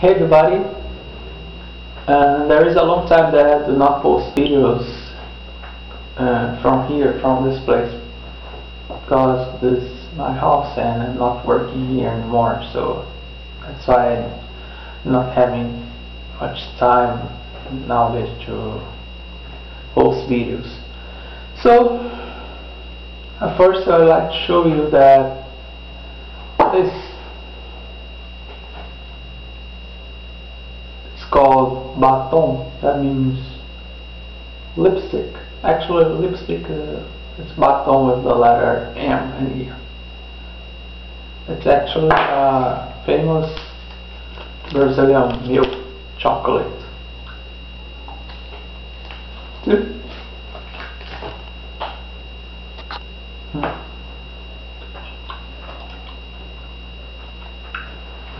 Hey everybody, uh, there is a long time that I do not post videos uh, from here, from this place because this is my house and I'm not working here anymore so that's why I'm not having much time nowadays to post videos. So uh, first I would like to show you that this called baton that means lipstick. Actually lipstick uh, it's batom with the letter M in here it's actually a famous Brazilian milk chocolate.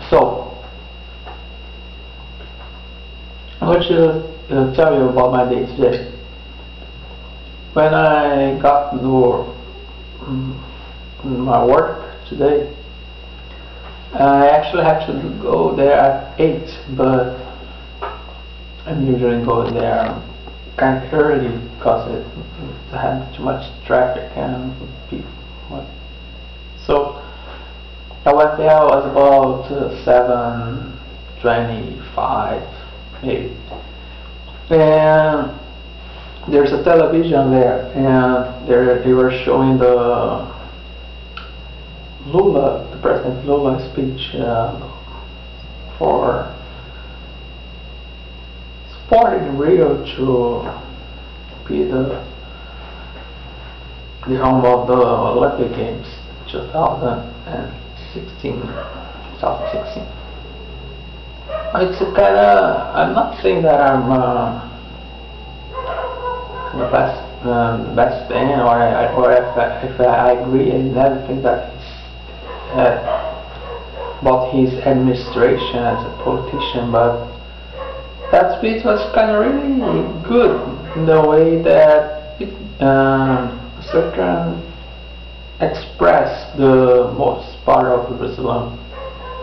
So, I want to uh, tell you about my day today. When I got to um, my work today, I actually have to go there at 8, but I'm usually going there kind of early because it, it had too much traffic and people. So, I went there was about uh, 7.25 maybe. And there's a television there and there they were showing the Lula, the President Lula speech uh, for supporting Rio to be the the home of the Olympic Games 2000 16, 2016. It's kind of, I'm not saying that I'm uh, the best, um, best fan or, I, or if, I, if I agree in everything that he's, uh, about his administration as a politician, but that speech was kind of really good in the way that it, um, certain express the most part of the Brazilian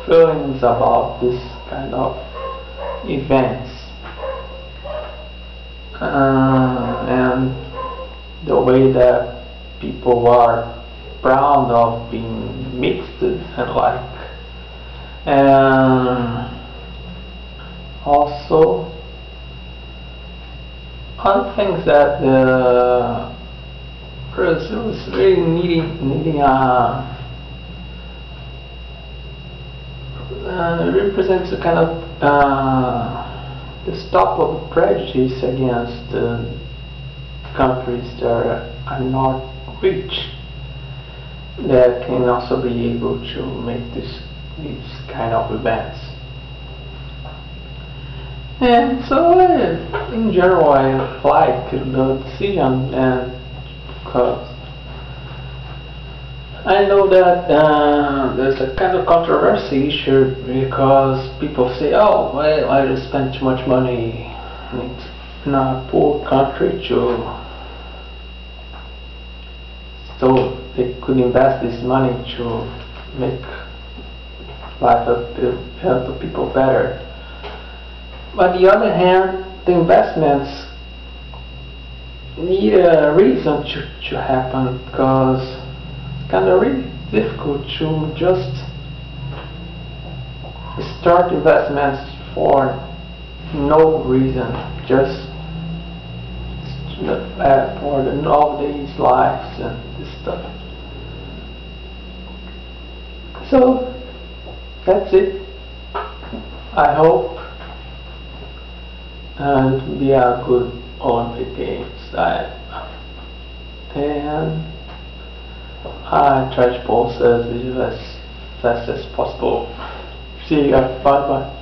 feelings about this kind of events. Uh, and the way that people are proud of being mixed and like. And also other things that the Brazil is really needing needing a uh, represents a kind of uh, the stop of prejudice against uh, countries that are not rich that can also be able to make this these kind of events. And so, uh, in general, I like the decision and because I know that uh, there's a kind of controversy issue because people say, oh, why do you spend too much money in a poor country to so they could invest this money to make life of the people better. But on the other hand, the investments need a reason to, to happen because it's kind of really difficult to just start investments for no reason, just uh, for the nowadays lives and this stuff. So that's it. I hope uh, it will be a good Olympic Games that and I try to as video as fast as possible. See you guys, bye bye.